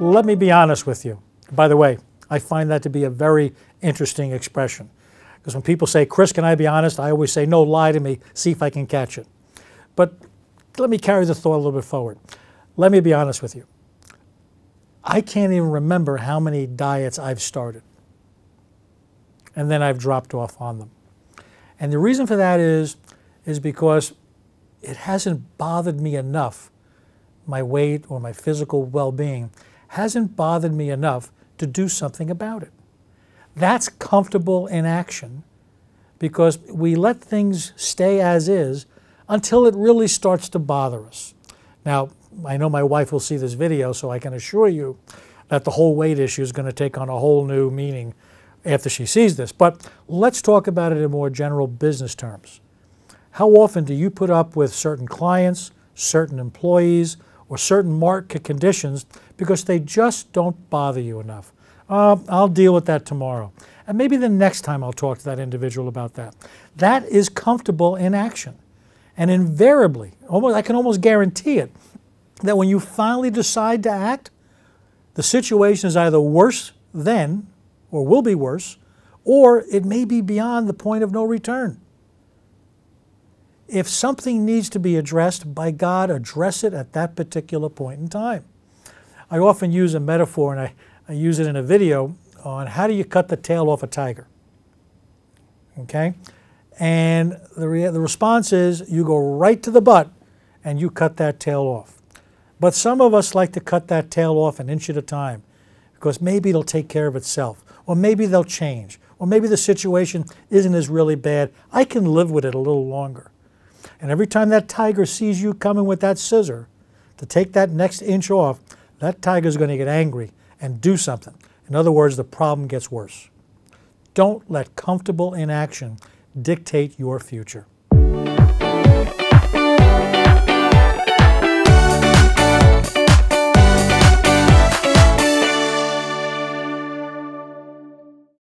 let me be honest with you. By the way, I find that to be a very interesting expression. Because when people say, Chris, can I be honest? I always say, no, lie to me, see if I can catch it. But let me carry the thought a little bit forward. Let me be honest with you. I can't even remember how many diets I've started. And then I've dropped off on them. And the reason for that is, is because it hasn't bothered me enough, my weight or my physical well being hasn't bothered me enough to do something about it. That's comfortable inaction because we let things stay as is until it really starts to bother us. Now, I know my wife will see this video, so I can assure you that the whole weight issue is going to take on a whole new meaning after she sees this. But let's talk about it in more general business terms. How often do you put up with certain clients, certain employees, or certain market conditions because they just don't bother you enough? Uh, I'll deal with that tomorrow. And maybe the next time I'll talk to that individual about that. That is comfortable inaction. And invariably, almost, I can almost guarantee it, that when you finally decide to act, the situation is either worse then, or will be worse, or it may be beyond the point of no return. If something needs to be addressed, by God, address it at that particular point in time. I often use a metaphor, and I, I use it in a video on how do you cut the tail off a tiger. Okay? And the, re the response is you go right to the butt and you cut that tail off. But some of us like to cut that tail off an inch at a time because maybe it'll take care of itself, or maybe they'll change, or maybe the situation isn't as really bad. I can live with it a little longer. And every time that tiger sees you coming with that scissor to take that next inch off, that tiger is going to get angry and do something. In other words, the problem gets worse. Don't let comfortable inaction dictate your future.